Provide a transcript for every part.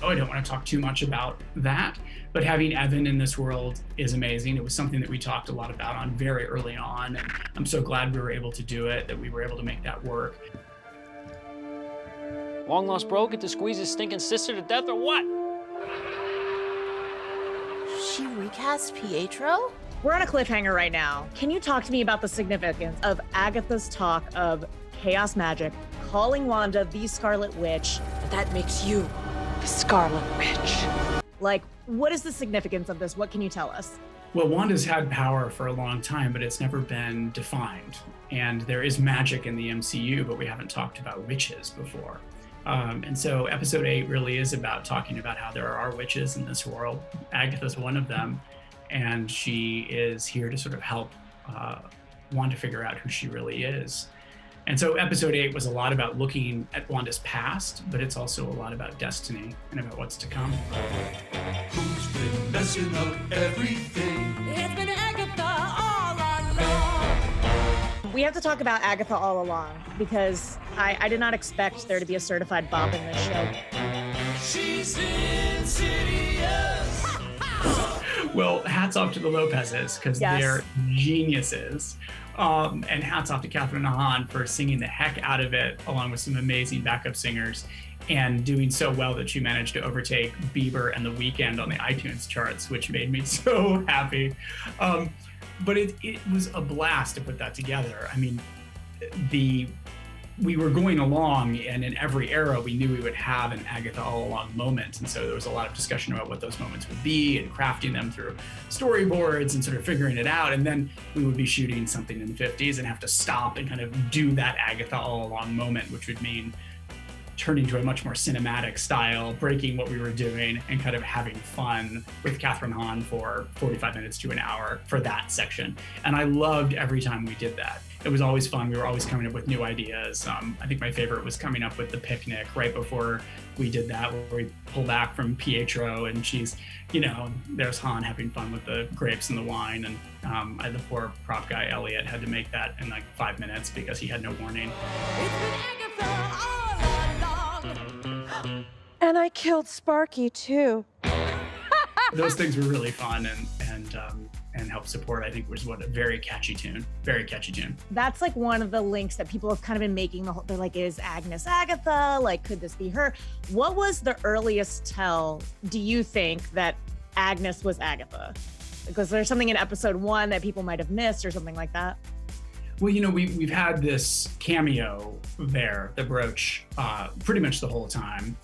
Oh, I don't want to talk too much about that, but having Evan in this world is amazing. It was something that we talked a lot about on very early on, and I'm so glad we were able to do it, that we were able to make that work. Long lost bro get to squeeze his stinking sister to death or what? She recast Pietro? We're on a cliffhanger right now. Can you talk to me about the significance of Agatha's talk of chaos magic, calling Wanda the Scarlet Witch? That makes you the Scarlet Witch. Like, what is the significance of this? What can you tell us? Well, Wanda's had power for a long time, but it's never been defined. And there is magic in the MCU, but we haven't talked about witches before. Um, and so episode eight really is about talking about how there are witches in this world. Agatha's one of them, and she is here to sort of help uh, Wanda figure out who she really is. And so episode eight was a lot about looking at Wanda's past, but it's also a lot about destiny and about what's to come. Who's been messing up everything? It's been Agatha all along. We have to talk about Agatha all along because I, I did not expect there to be a certified bop in this show. She's insidious. Well, hats off to the Lopez's because Yes. they're geniuses. Um, and hats off to Kathryn Hahn for singing the heck out of it, along with some amazing backup singers, and doing so well that she managed to overtake Bieber and The Weeknd on the iTunes charts, which made me so happy. Um, but it, it was a blast to put that together. I mean, the we were going along, and in every era, we knew we would have an Agatha all along moment. And so there was a lot of discussion about what those moments would be and crafting them through storyboards and sort of figuring it out. And then we would be shooting something in the 50s and have to stop and kind of do that Agatha all along moment, which would mean turning to a much more cinematic style, breaking what we were doing, and kind of having fun with Kathryn Hahn for 45 minutes to an hour for that section. And I loved every time we did that. It was always fun. We were always coming up with new ideas. Um, I think my favorite was coming up with the picnic right before we did that, where we pull back from Pietro and she's, you know, there's Hahn having fun with the grapes and the wine. And um, I, the poor prop guy, Elliot, had to make that in like five minutes because he had no warning. It's been Agatha. And I killed Sparky too. those things were really fun and and um, and help support. I think was what a very catchy tune, very catchy tune. That's like one of the links that people have kind of been making the whole they're like, is Agnes Agatha? Like, could this be her? What was the earliest tell, do you think, that Agnes was Agatha? Because there's something in episode one that people might have missed or something like that. Well, you know, we we've had this cameo there, the brooch, uh, pretty much the whole time.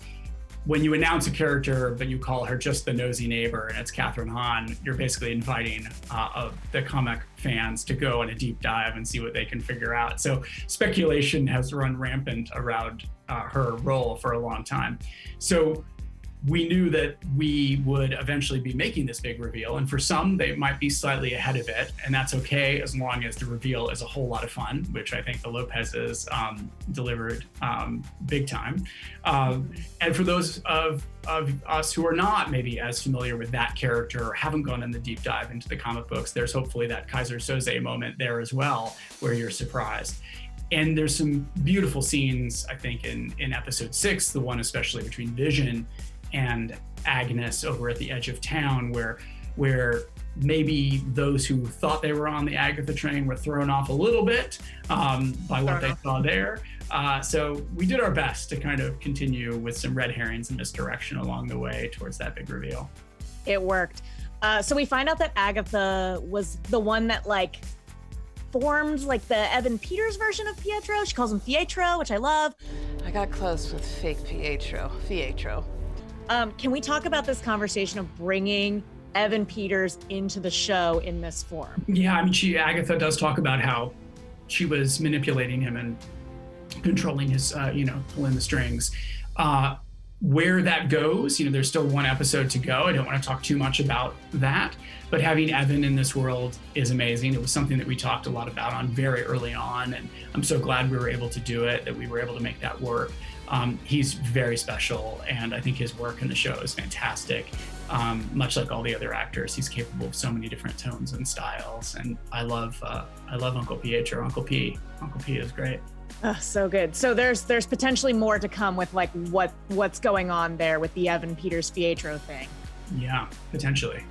When you announce a character, but you call her just the nosy neighbor, and it's Kathryn Hahn, you're basically inviting uh, the comic fans to go on a deep dive and see what they can figure out. So speculation has run rampant around uh, her role for a long time. So we knew that we would eventually be making this big reveal. And for some, they might be slightly ahead of it. And that's okay as long as the reveal is a whole lot of fun, which I think the Lopez's um, delivered um, big time. Um, and for those of, of us who are not maybe as familiar with that character or haven't gone in the deep dive into the comic books, there's hopefully that Keyser Söze moment there as well, where you're surprised and there's some beautiful scenes i think in in episode six the one especially between vision and agnes over at the edge of town where where maybe those who thought they were on the agatha train were thrown off a little bit um, by what they saw there uh, so we did our best to kind of continue with some red herrings and misdirection along the way towards that big reveal It worked. Uh, so we find out that Agatha was the one that like formed like the Evan Peters version of Pietro. She calls him Fietro, which I love. I got close with fake Pietro. Pietro. Um, can we talk about this conversation of bringing Evan Peters into the show in this form? Yeah, I mean, she Agatha does talk about how she was manipulating him and controlling his, uh, you know, pulling the strings. Uh, where that goes, you know, there's still one episode to go. I don't want to talk too much about that, but having Evan in this world is amazing. It was something that we talked a lot about on very early on, and I'm so glad we were able to do it, that we were able to make that work. Um, he's very special, and I think his work in the show is fantastic. Um, much like all the other actors, he's capable of so many different tones and styles, and I love, uh, I love Uncle Pietro. Uncle P, Uncle P is great. Oh, so good. So there's there's potentially more to come with like what what's going on there with the Evan Peters Pietro thing. Yeah, potentially.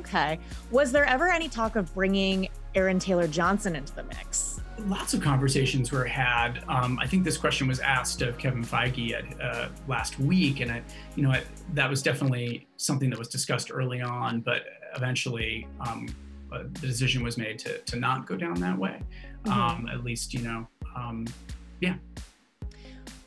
Okay. Was there ever any talk of bringing Aaron Taylor Johnson into the mix? Lots of conversations were had. Um, I think this question was asked of Kevin Feige at, uh, last week, and I, you know, I, that was definitely something that was discussed early on. But eventually, um, uh, the decision was made to to not go down that way. Mhm. Um, at least, you know, um, yeah.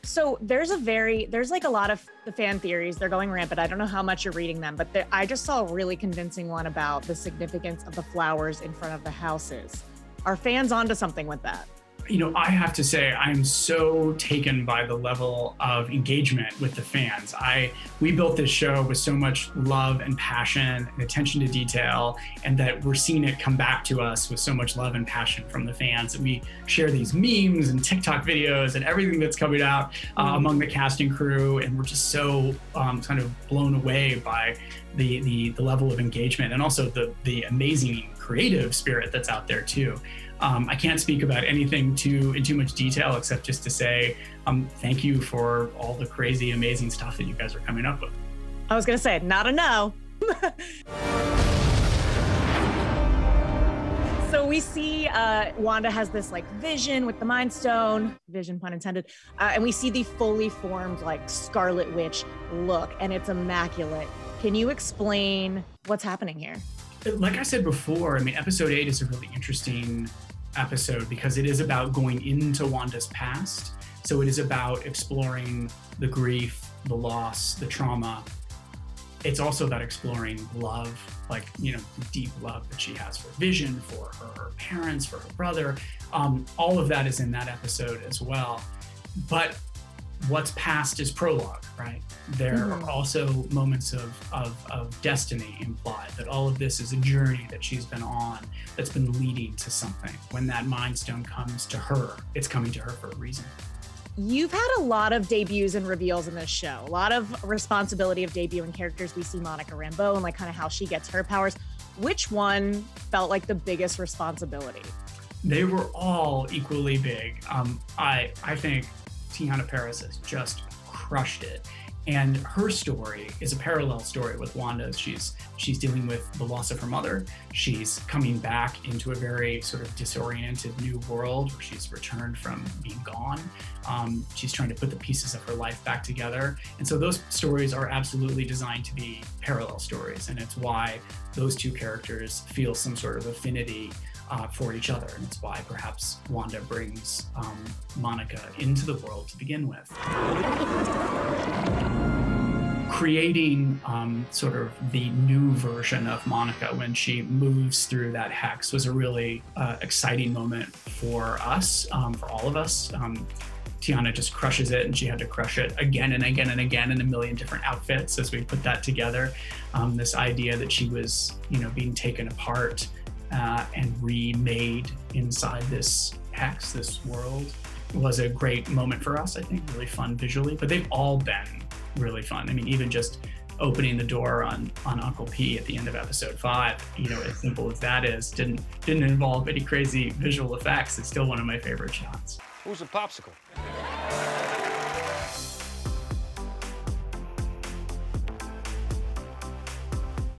So there's a very there's like a lot of the fan theories. They're going rampant. I don't know how much you're reading them, but I just saw a really convincing one about the significance of the flowers in front of the houses. Are fans onto something with that? You know, I have to say I'm so taken by the level of engagement with the fans. I we built this show with so much love and passion and attention to detail, and that we're seeing it come back to us with so much love and passion from the fans. And we share these memes and TikTok videos and everything that's coming out uh, among the cast and crew, and we're just so um, kind of blown away by the, the the level of engagement and also the the amazing creative spirit that's out there too. Um, I can't speak about anything too in too much detail except just to say um, thank you for all the crazy, amazing stuff that you guys are coming up with. I was gonna say not a no. so we see uh, Wanda has this like vision with the Mind Stone, vision pun intended, uh, and we see the fully formed like Scarlet Witch look, and it's immaculate. Can you explain what's happening here? Like I said before, I mean, episode eight is a really interesting episode because it is about going into Wanda's past. So it is about exploring the grief, the loss, the trauma. It's also about exploring love, like, you know, the deep love that she has for Vision, for her, her parents, for her brother. Um, all of that is in that episode as well. But what's past is prologue, right? There Mhm. are also moments of, of, of destiny implied, that all of this is a journey that she's been on that's been leading to something. When that Mind Stone comes to her, it's coming to her for a reason. You've had a lot of debuts and reveals in this show, a lot of responsibility of debuting characters. We see Monica Rambeau and like kind of how she gets her powers. Which one felt like the biggest responsibility? They were all equally big. Um, I I think Teyonah Parris has just crushed it. And her story is a parallel story with Wanda's. She's she's dealing with the loss of her mother. She's coming back into a very sort of disoriented new world where she's returned from being gone. Um, she's trying to put the pieces of her life back together. And so those stories are absolutely designed to be parallel stories. And it's why those two characters feel some sort of affinity uh, for each other. And it's why perhaps Wanda brings um, Monica into the world to begin with. Creating um, sort of the new version of Monica when she moves through that hex was a really uh, exciting moment for us, um, for all of us. Um, Teyonah just crushes it, and she had to crush it again and again and again in a million different outfits as we put that together. Um, this idea that she was, you know, being taken apart uh, and remade inside this hex, this world, was a great moment for us. I think really fun visually, but they've all been really fun. I mean, even just opening the door on on Uncle P at the end of episode five, you know, as simple as that is, didn't didn't involve any crazy visual effects. It's still one of my favorite shots. Who's a popsicle?